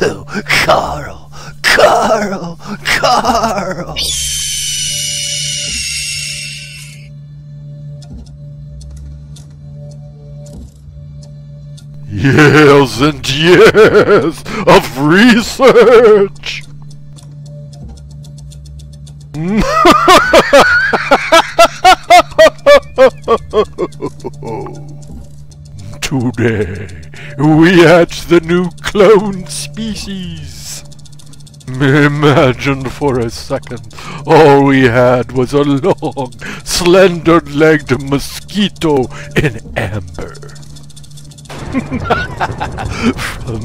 Oh, Carl, Carl, Carl. Years and years of research! Today, we hatch the new clone species. Imagine for a second, all we had was a long, slender-legged mosquito in amber. From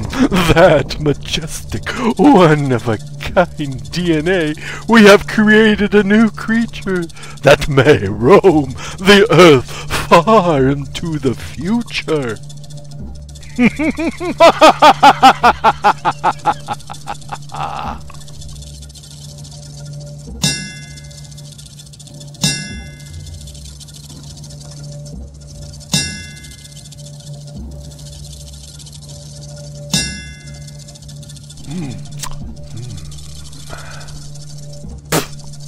that majestic, one-of-a-kind DNA, we have created a new creature that may roam the earth far into the future.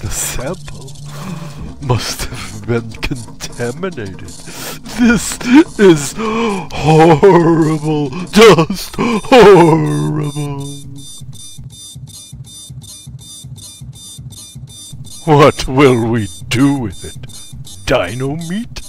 The sample must have been contaminated. This is horrible, just horrible. What will we do with it? Dino meat?